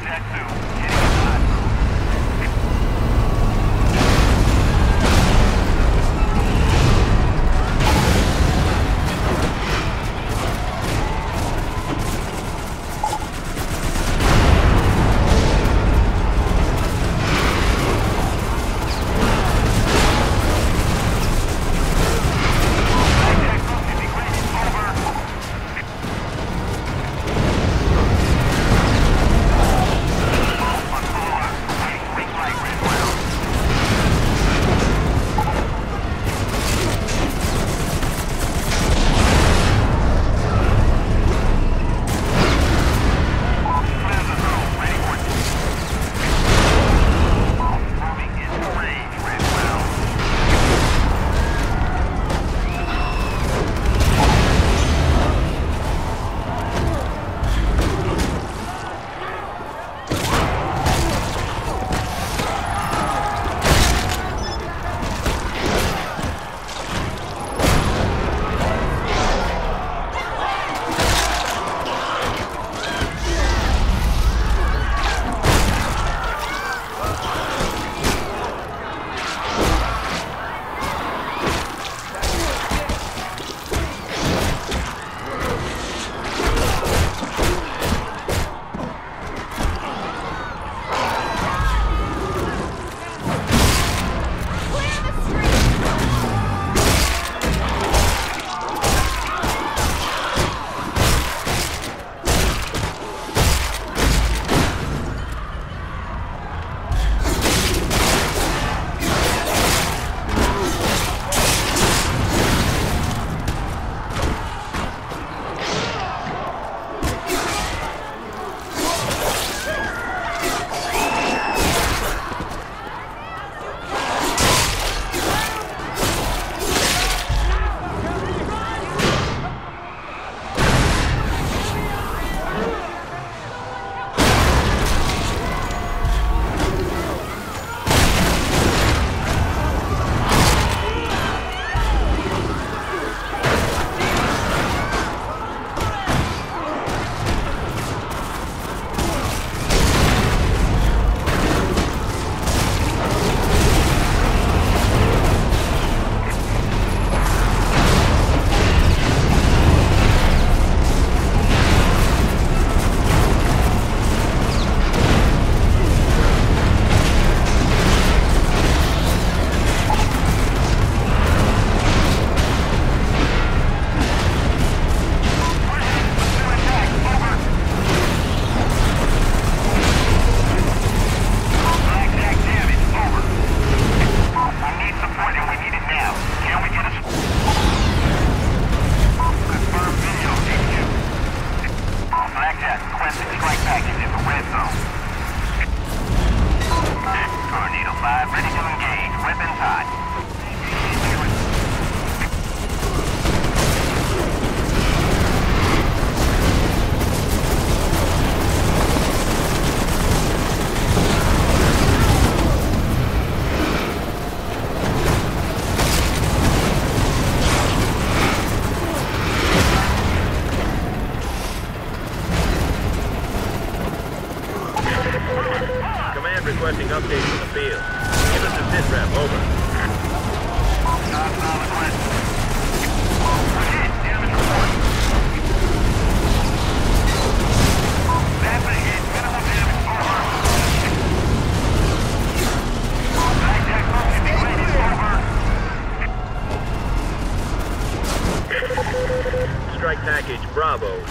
contact soon.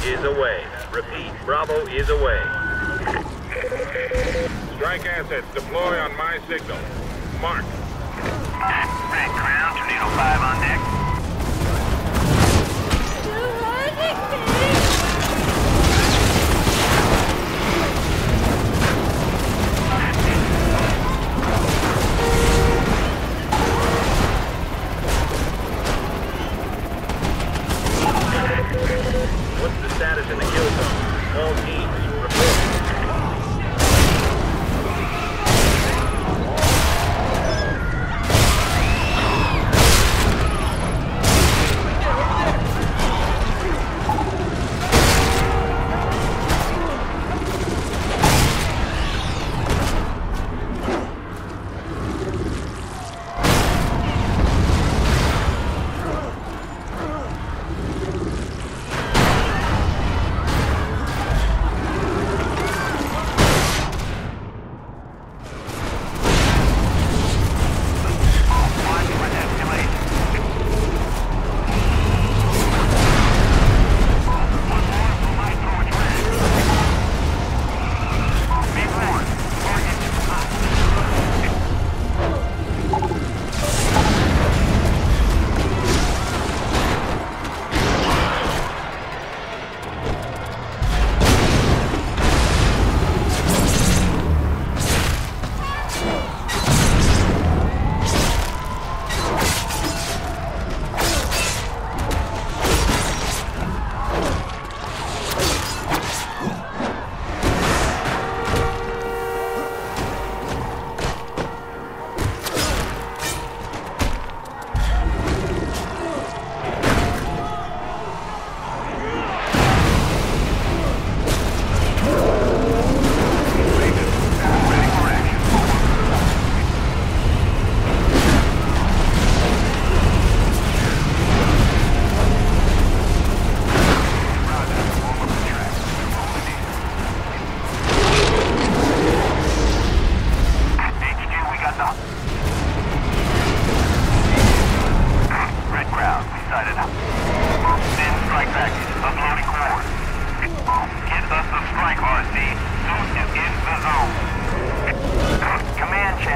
Is away. Repeat, Bravo is away. Strike assets deploy on my signal. Mark.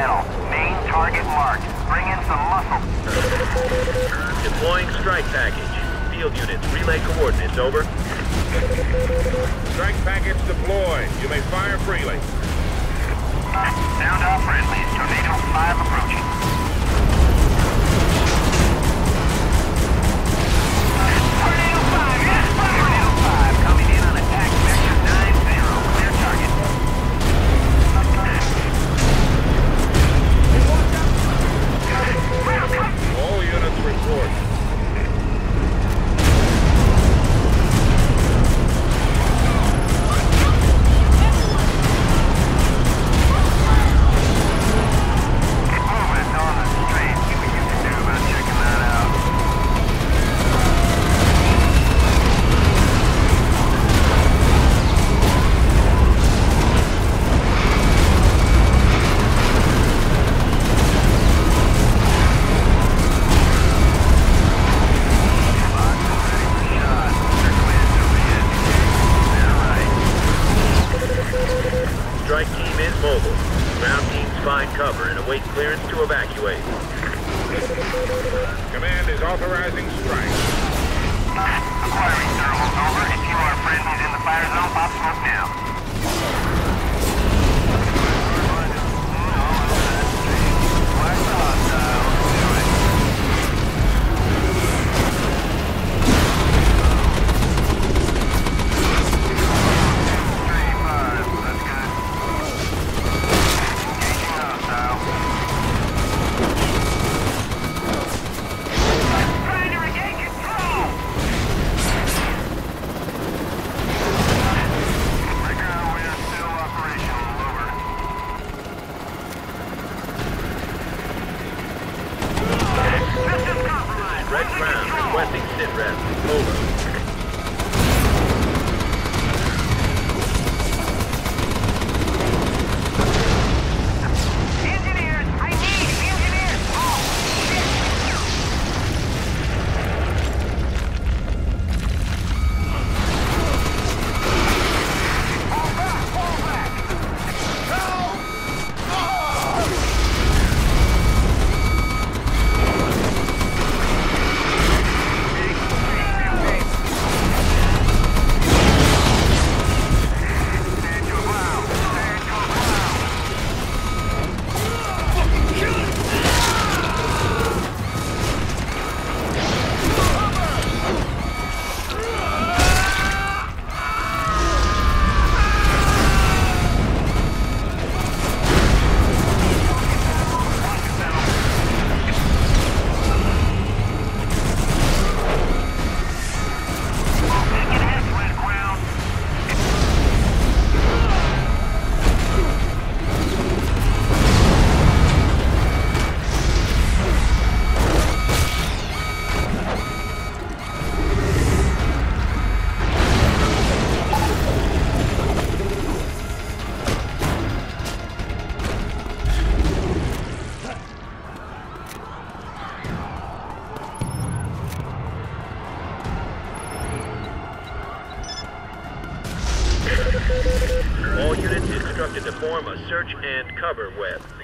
Channel, main target marked. Bring in some muscle. Deploying strike package. Field units, relay coordinates, over. Strike package deployed. You may fire freely. Sound off friendlies. Tornado 5 approaching. Mobile. Ground teams find cover and await clearance to evacuate. Command is authorizing strike. Acquiring thermals over. If you are friendlies in the fire zone, pop smoke now. Trying to form a search and cover web.